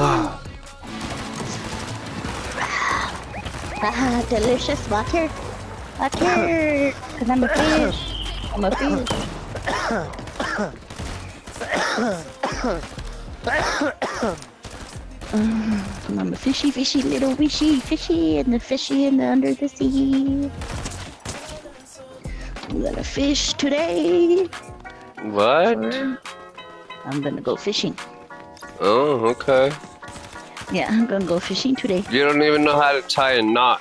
Ah, delicious water. Water. Cause I'm a fish. I'm a fish. I'm a fishy, fishy, little wishy, fishy, and the fishy in the under the sea. I'm gonna fish today. What? I'm gonna go fishing. Oh, okay. Yeah, I'm gonna go fishing today. You don't even know how to tie a knot.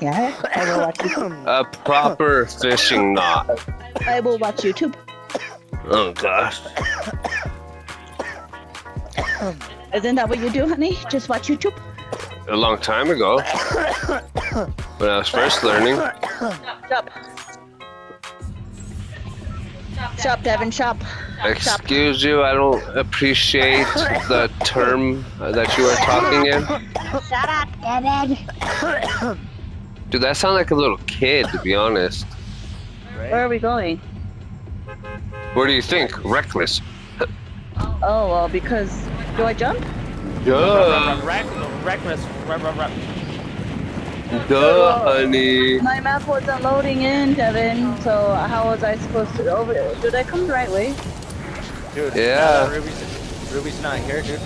Yeah, I will watch YouTube. A proper fishing knot. I will watch YouTube. Oh gosh. Isn't that what you do, honey? Just watch YouTube? A long time ago. When I was first learning. Shop. Shop, Devin, shop. Excuse you, I don't appreciate the term that you are talking in. Shut up, Devin. Dude, that sounds like a little kid, to be honest. Where are we going? What do you think? Reckless. Oh, well, because. Do I jump? Duh, Reckless. Duh, honey. My map wasn't loading in, Devin, so how was I supposed to over Did I come the right way? Dude, Yeah. Ruby's, Ruby's not here, dude.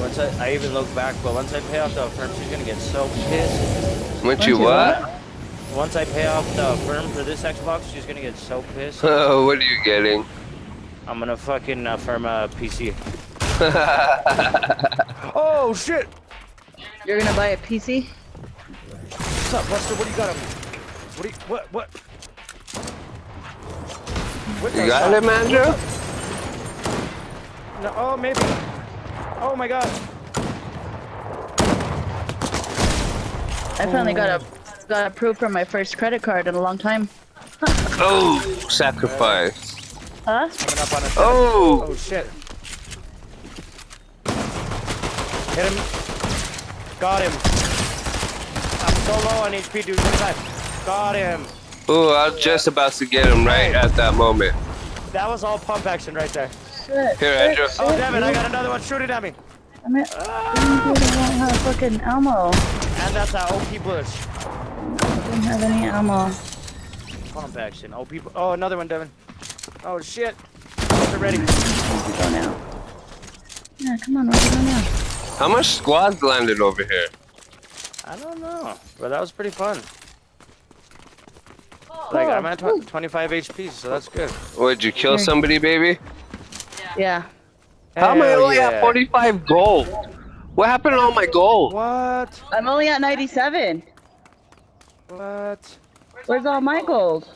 Once I, I even look back, but once I pay off the firm, she's gonna get so pissed. Went you what? Once I pay off the firm for this Xbox, she's gonna get so pissed. Oh, what are you getting? I'm gonna fucking uh, firm a PC. Oh shit! You're gonna buy a PC? What's up, Buster? What do you got on me? What do you, what, what? What You got fuck? it, Andrew? No, oh, maybe. Oh my god. I finally got a oh. got approved for my first credit card in a long time. Oh, sacrifice. Huh? Coming up on a Oh, Oh shit. Hit him. Got him. I'm so low on HP, dude. Look that. Got him. oh, I was just about to get him right at that moment. That was all pump action right there. Shit. Here, Andrew. Oh, damn it. I got another one shooting at me. I'm at, I didn't have fucking ammo. And that's our OP bush. I didn't have any ammo. Pump action. OP. bu- Oh, another one, Devin. Oh, shit. They're ready. Go now? Yeah, come on, where we go now? How much squads landed over here? I don't know. But that was pretty fun. Oh, like, I'm at tw 25 HP, so that's good. Would you kill somebody, baby? Yeah. How am I only yeah. at 45 gold? What happened to all my gold? What? I'm only at 97. What? Where's all my gold?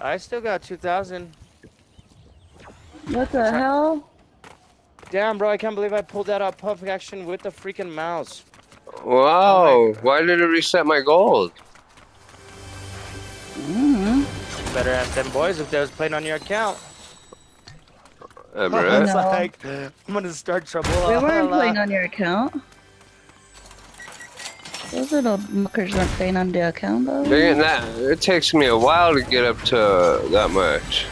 I still got 2,000. What the hell? Damn, bro, I can't believe I pulled that out pump action with the freaking mouse. Wow, why did it reset my gold? Mm. Better ask them boys if they was playing on your account. Am Oh, I right? It's no. like, I'm gonna start trouble. We weren't playing on your account. Those little muckers weren't playing on the account though. Dang it, that, it takes me a while to get up to that much.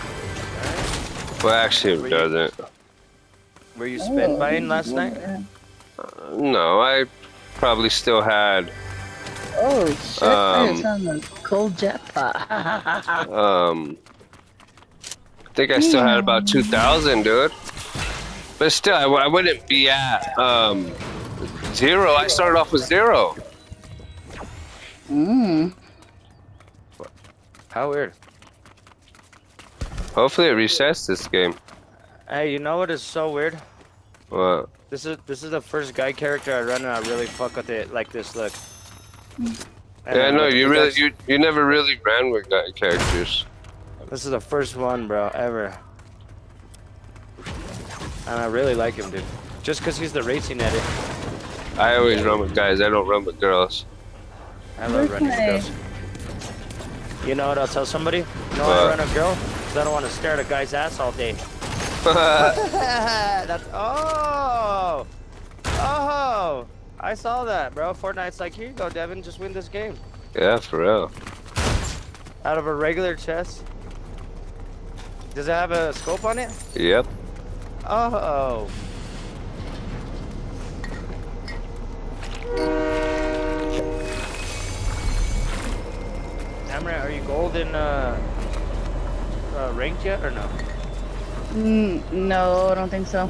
Well, actually, it doesn't. Were you spin buying last night? No, I probably still had Oh shit! Um, I just on the cold jetpack. Um, I think I still had about 2,000, dude. But still, I wouldn't be at um, zero. I started off with zero. mm. How weird. Hopefully, it resets this game. Hey, you know what is so weird? What? This is this is the first guy character I run and I really fuck with it like this look. And Yeah, no, look, you really, you, you never really ran with guy characters. This is the first one, bro, ever. And I really like him, dude. Just because he's the racing edit. I always run with guys. I don't run with girls. I love running with girls. You know what I'll tell somebody? You know why I run a girl? Because I don't want to stare at a guy's ass all day. That's oh oh I saw that, bro. Fortnite's like, here you go, Devin. Just win this game yeah, for real. out of a regular chest. Does it have a scope on it? Yep. Oh, Amra, are you gold in uh, uh ranked yet or no? Mm, no, I don't think so.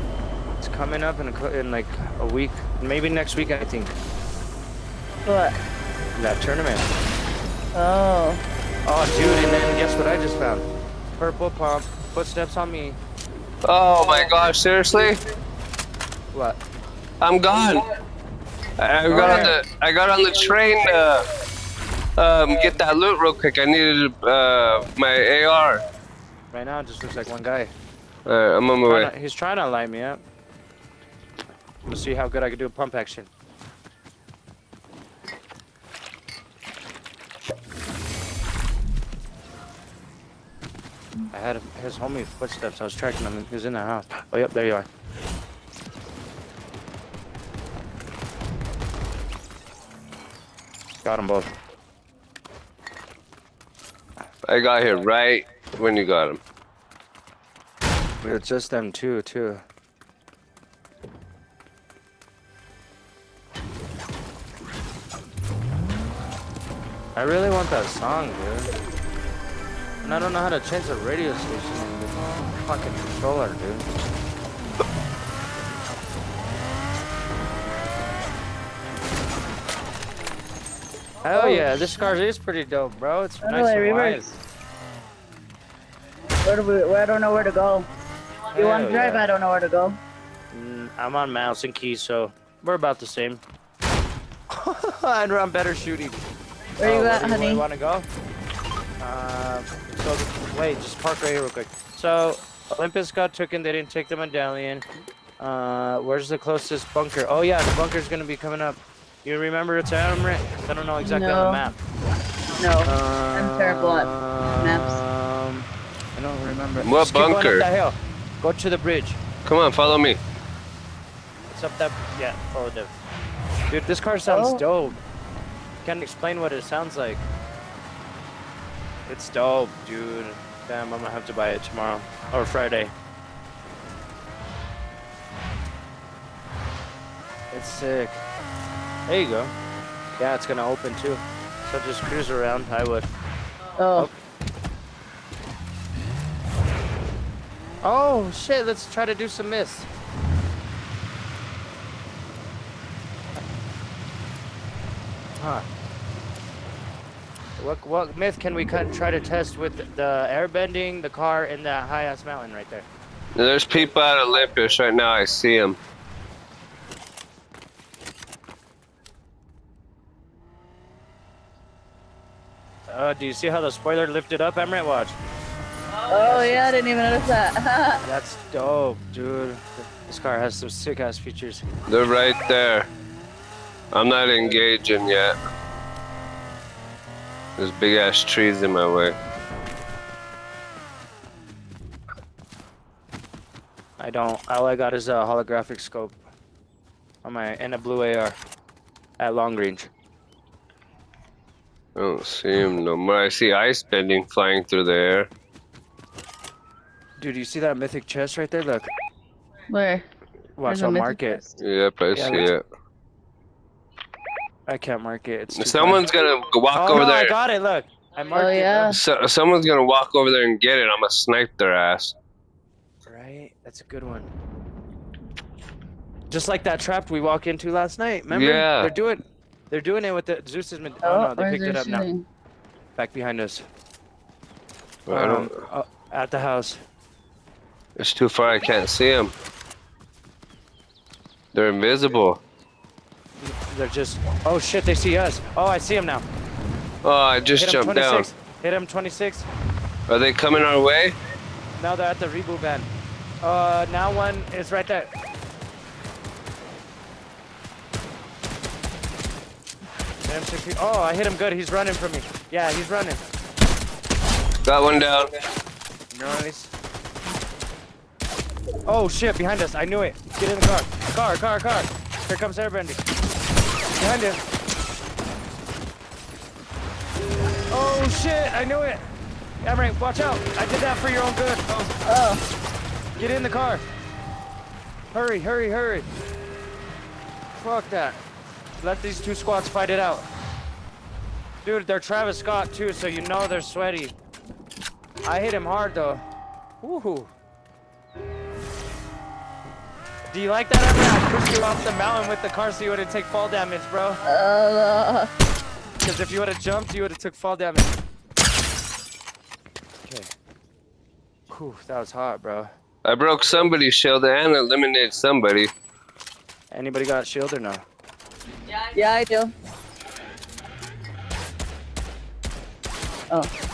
It's coming up in a, in like a week, maybe next week I think. What? That tournament. Oh. Oh, dude, and then guess what I just found? Purple pump, footsteps on me. Oh my gosh, seriously? What? I'm gone. I got on the I got on the train to um, get that loot real quick. I needed uh, my AR. Right now, it just looks like one guy. Alright, I'm on my way. he's trying to light me up. Let's see how good I can do a pump action. I had his homie footsteps. I was tracking him. He was in the house. Oh, yep, there you are. Got them both. I got here right when you got him. It's just them two, too. I really want that song, dude. And I don't know how to change the radio station in the fucking controller, dude. Hell yeah, this car is pretty dope, bro. It's How nice and wide. Where do we? Where I don't know where to go. You want to drive? yeah. I don't know where to go. Mm, I'm on mouse and keys, so we're about the same. and I'm better shooting. Where you Oh, at, do honey? want to go? Uh, so wait, just park right here real quick. So Olympus got taken. They didn't take the medallion. Uh, where's the closest bunker? Oh yeah, the bunker's gonna be coming up. You remember it's at Amrit? I don't know exactly on the map. No. I'm terrible at maps. Um, I don't remember. What Just keep going up bunker? hill. Go to the bridge. Come on, follow me. It's up that. Yeah, follow them. Dude, this car sounds Oh. dope. Can't explain what it sounds like. It's dope, dude. Damn, I'm gonna have to buy it tomorrow or Friday. It's sick. There you go. Yeah, it's gonna open too. So just cruise around. I would. Oh. oh. Oh shit! Let's try to do some myths. Huh. What what myth can we cut, try to test with the airbending, the car, and that high ass mountain right there? There's people at Olympus right now. I see them. Uh, do you see how the spoiler lifted up, Emret? Watch. Oh yeah, I didn't even notice that. That's dope, dude. This car has some sick ass features. They're right there. I'm not engaging yet. There's big ass trees in my way. I don't. All I got is a holographic scope on my and a blue AR at long range. I don't see him no more. I see ice bending flying through the air. Dude, you see that mythic chest right there? Look, Where? watch There's a I'll mythic mark it. chest. Yep, I Yeah, see let's- it. I can't mark it. It's too Someone's gonna go walk far. Oh over no, I got it. Look, I marked Oh it. yeah. So, someone's gonna walk over there and get it. I'm gonna snipe their ass. Right, that's a good one. Just like that trap we walked into last night. Remember? Yeah. They're doing, they're doing it with the Zeus's. Med- oh, Oh, no, they picked it their up now. shooting? Back behind us. I Um, don't. uh, at the house. It's too far. I can't see them. They're invisible. They're just. Oh shit! They see us. Oh, I see them now. Oh, I just Hit jumped down. 26. Hit him 26. Are they coming our way? Now they're at the reboot van. Uh, now one is right there. Hit him 60. Oh, I hit him good. He's running from me. Yeah, he's running. Got one down. Nice. Oh shit, behind us. I knew it. Get in the car. Car, car, car. Here comes airbending. Behind him. Oh shit, I knew it. Emmerich, watch out. I did that for your own good. Oh. Get in the car. Hurry, hurry, hurry. Fuck that. let these two squads fight it out. Dude, they're Travis Scott too, so you know they're sweaty. I hit him hard though. Woohoo. Do you like that? I pushed you off the mountain with the car so you wouldn't take fall damage, bro. Uh, Because if you would have jumped, you would have took fall damage. Okay. Whew, that was hot, bro. I broke somebody's shield and eliminated somebody. Anybody got a shield or no? yeah, I do. Oh.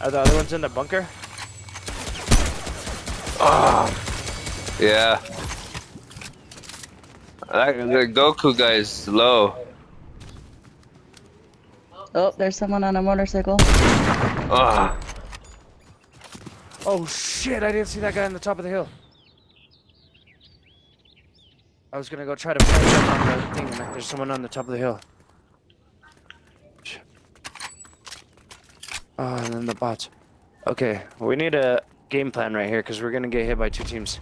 Are the other ones in the bunker? Oh, Yeah. That, the Goku guy's low. Oh, there's someone on a motorcycle. Ah, Oh shit, I didn't see that guy on the top of the hill. I was gonna go try to punch him on the thing, and there's someone on the top of the hill. Oh, and then the bots. Okay, we need a game plan right here, because we're gonna get hit by two teams.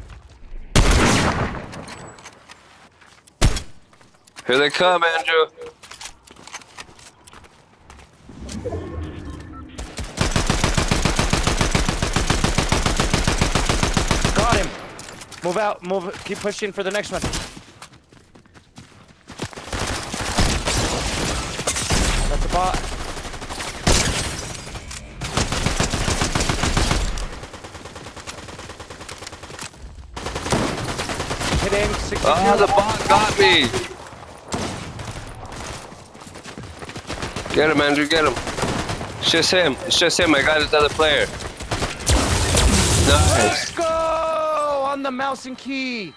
here they come, Andrew. Got him! Move out, move, keep pushing for the next one. That's a bot. Hit him, 62. Ah, the bot got me. Get him, Andrew. Get him. It's just him. It's just him. I got his other player. Nice. Let's go on the mouse and key.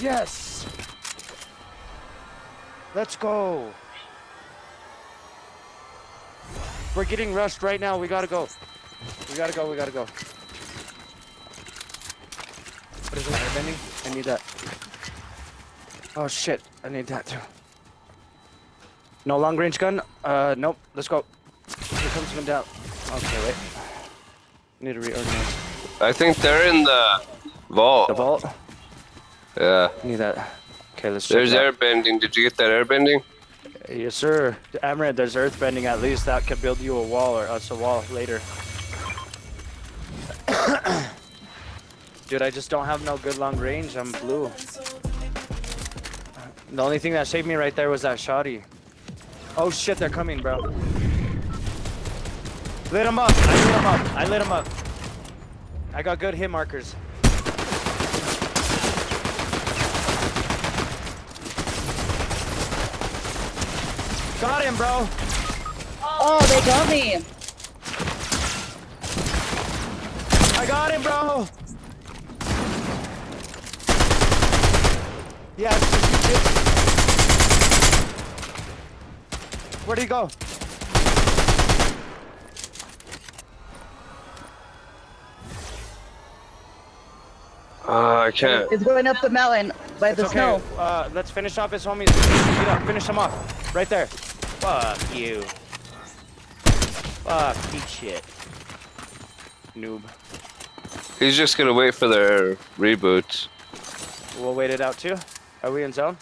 Yes. Let's go. We're getting rushed right now. We gotta go. We gotta go. We gotta go. I need that. Oh shit! I need that too. No long range gun. Uh, nope. Let's go. Here comes someone down. Okay, wait. I Need to reorganize. I think they're in the vault. The vault. Yeah. Need that. Okay, let's There's that. air bending. Did you get that air bending? Yes, sir. Amaranth, there's earth bending at least. That could build you a wall or us a wall later. Dude, I just don't have no good long range. I'm blue. The only thing that saved me right there was that shoddy. Oh shit, they're coming, bro. Lit him up. I lit him up. I lit him up. I got good hit markers. Got him, bro. Oh, they got me. I got him, bro. Yeah, it's just you, kid. Where'd he go? Uh, I can't. It's going up the mountain by the It's okay. snow. Uh, let's finish off his homies. Get up, finish him off. Right there. Fuck you. Fuck, eat shit. Noob. He's just gonna wait for their reboot. We'll wait it out too. Are we in zone?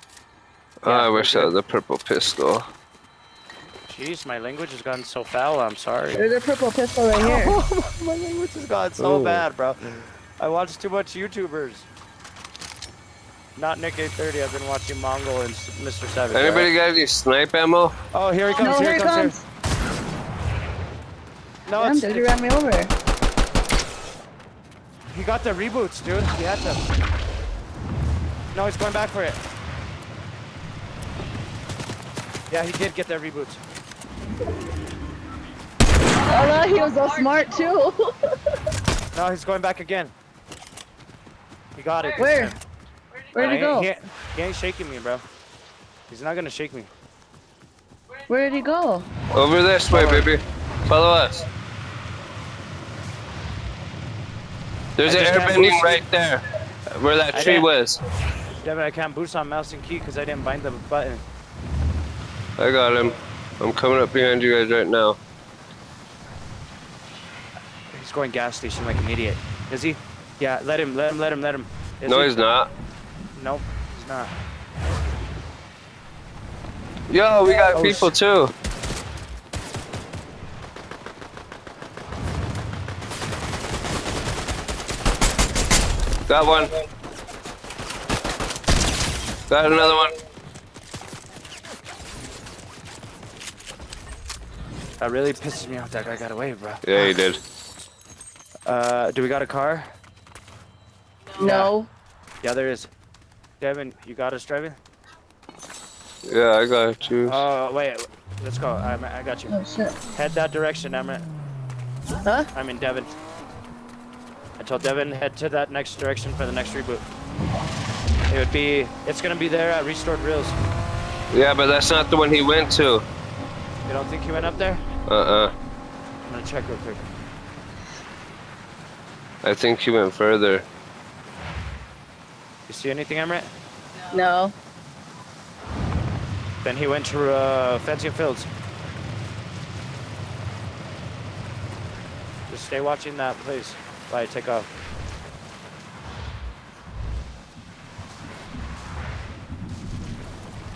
Ah, I we're wish I had the purple pistol. Jeez, my language has gotten so foul. I'm sorry. There's a purple pistol right here. my language has gotten so Ooh. bad, bro. I watch too much YouTubers. Not Nick 830. I've been watching Mongraal and S- Mr. Savage. Anybody alright? got any snipe ammo? Oh, here he comes. no, here, here he comes. comes. Here. No, Damn, it's, dude, he it's- ran me over. he got the reboots, dude. He had them. No, he's going back for it. Yeah, he did get their reboots. Oh, no, he was so smart too. No, he's going back again. He got it. this Where? time. Where'd he He go? ain't- He ain't, he ain't shaking me, bro. He's not gonna shake me. Where did he go? Over this way, baby. Follow us. There's I an just air can't bending boost right there, where that I tree was. Yeah, but I can't boost on mouse and key because I didn't bind the button. I got him. I'm coming up behind you guys right now. He's going gas station like an idiot. Is he? Yeah, let him, let him, let him, let him. Is no, he? he's not. Nope, he's not. Yo, we got Oh, people too. Got one. Got another one. That really pisses me off. That guy got away, bro. Yeah, he did. Uh, do we got a car? No. Yeah, there is. Devin, you got us driving? Yeah, I got you. Oh, wait. Let's go. I'm, I got you. Oh shit. Head that direction, I'm Huh? I'm in Devin. I told Devin head to that next direction for the next reboot. It would be, it's gonna be there at Restored Reels. Yeah, but that's not the one he went to. You don't think he went up there? Uh-uh. I'm gonna check real quick. I think he went further. You see anything, Emmerich? No. Then he went to uh, Fencing Fields. Just stay watching that, please. While I take off.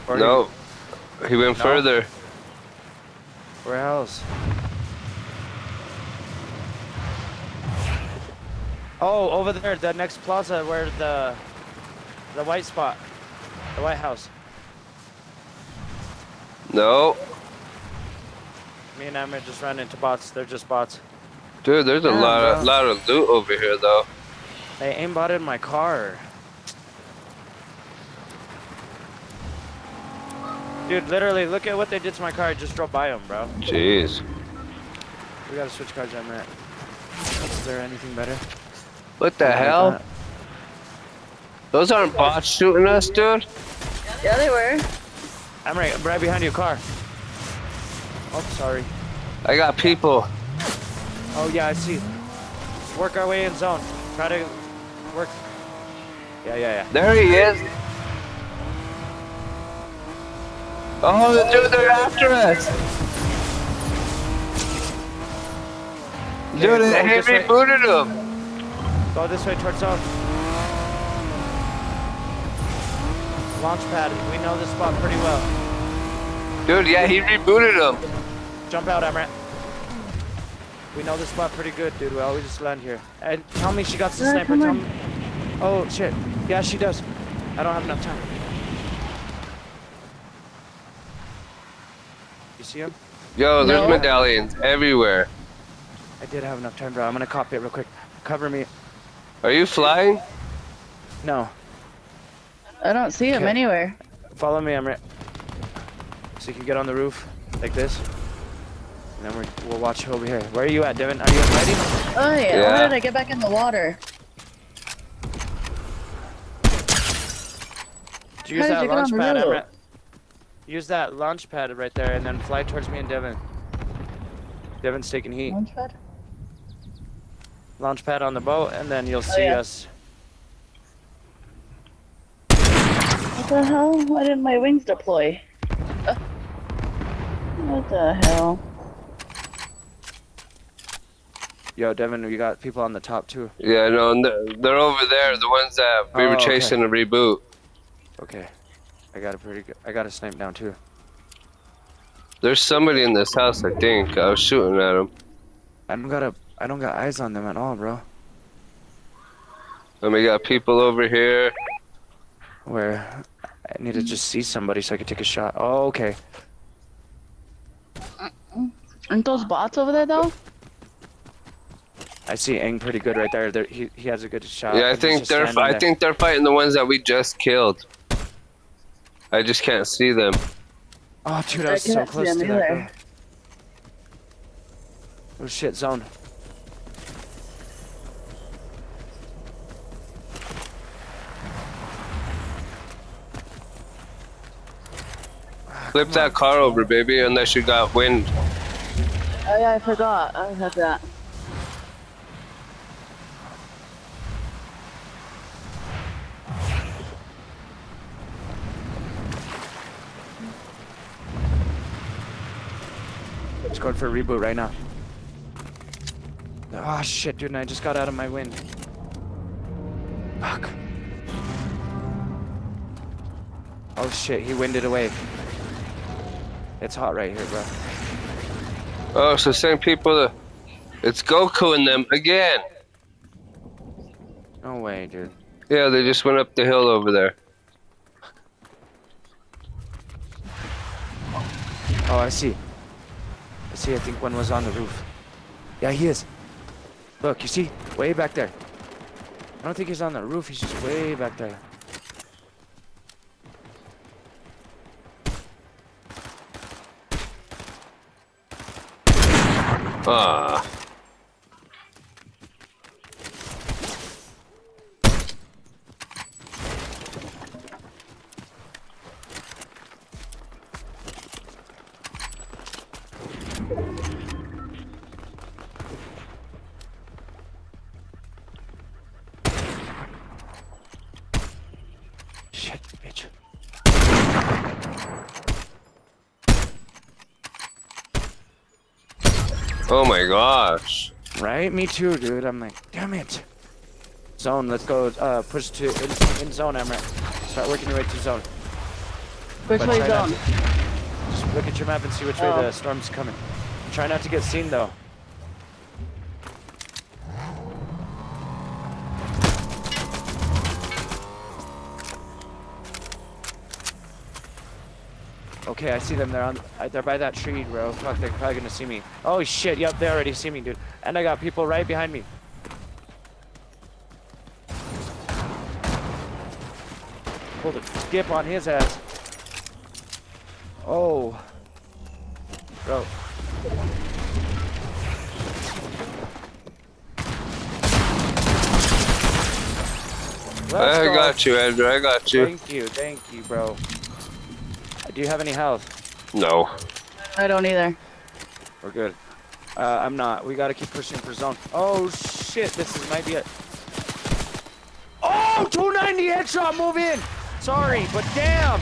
Or No. He went No? further. Where else? Oh, over there, the next plaza where the the white spot, the White House. No. Me and Emma just ran into bots. They're just bots. Dude, there's a Yeah, lot of lot of loot over here though. They aimbotted my car. Dude, literally, look at what they did to my car. I just drove by them, bro. Jeez. We gotta switch cars, Emma. Is there anything better? What the hell? Those aren't bots shooting us, dude. Yeah, they were. I'm right, I'm right behind your car. Oh, sorry. I got people. Oh yeah, I see. Work our way in zone. Try to work. Yeah, yeah, yeah. There he is. Oh, the dude, they're after us. Dude, Okay, he go this way. rebooted him. Go this way towards zone. Launch pad. We know this spot pretty well. Dude, yeah, he rebooted him. Jump out, Emrat. We know this spot pretty good, dude. Well, we just land here. And tell me she got the Yeah, sniper. Tell on. me. Oh shit. Yeah, she does. I don't have enough time. See him? Yo, there's No. medallions everywhere. I did have enough time, bro. I'm gonna copy it real quick. Cover me. Are you flying? No. I don't see him Okay. anywhere. Follow me, Emrat. So you can get on the roof like this. And then we're, we'll watch over here. Where are you at, Devin? Are you ready? Oh yeah. Yeah. Why did I get back in the water? Use How did that you get launch on the pad, roof? Emrat. Use that launch pad right there and then fly towards me and Devin. Devin's taking heat. Launchpad? Launch pad on the boat and then you'll see yeah. us. What the hell? Why didn't my wings deploy? Uh, what the hell? Yo, Devin, we got people on the top too. Yeah, no, and they're, they're over there. The ones that we Oh, were okay. chasing to reboot. Okay. I got a pretty good. I got a snipe down too. There's somebody in this house, I think. I was shooting at him. I don't got a. I don't got eyes on them at all, bro. And we got people over here. Where I need to just see somebody so I could take a shot. Oh, okay. Uh, aren't those bots over there though? I see Aang pretty good right there. there he, he has a good shot. Yeah, I think they're. I there. think they're fighting the ones that we just killed. I just can't see them. Oh, dude, I I was so close him to that. either. Bro. Oh shit, zone. Ah, Flip that car over, baby, unless you got wind. Oh yeah, I forgot. I had that. Going for a reboot right now. Oh shit, dude, and I just got out of my wind. Fuck. Oh shit, he winded away. It's hot right here, bro. Oh, so same people. That, it's Goku and them again. No way, dude. Yeah, they just went up the hill over there. Oh, I see. See, I think one was on the roof. Yeah, he is. Look, you see? Way back there. I don't think he's on the roof, he's just way back there. Ah. Shit, bitch. Oh my gosh. Right? Me too, dude. I'm like, damn it. Zone, let's go uh, push to in, in zone, Emmerich. Start working your way to zone. Which But way try not zone? Just look at your map and see which way Oh. the storm's coming. Try not to get seen though. Okay, I see them. They're on. uh, They're by that tree, bro. Fuck, they're probably gonna see me. Oh shit! Yep, they already see me, dude. And I got people right behind me. Pulled a skip on his ass. Oh. Bro. Let's I go. got you, Andrew. I got you. Thank you, thank you, bro. Do you have any health? No. I don't either. We're good. Uh, I'm not. We gotta keep pushing for zone. Oh shit! This is might be it. Oh, 290 headshot. Move in. Sorry, but damn.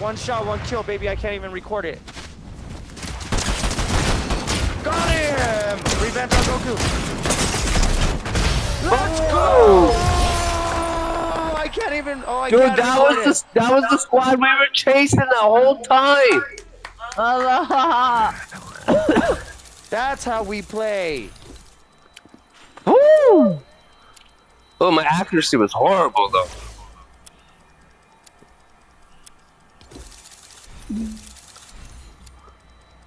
One shot, one kill, baby. I can't even record it. Got him! Revenge on Goku. Let's go! I can't even. Oh, I Dude, that was it. the that was the squad we were chasing the whole time. Allah. That's how we play. Woo! Oh, my accuracy was horrible though.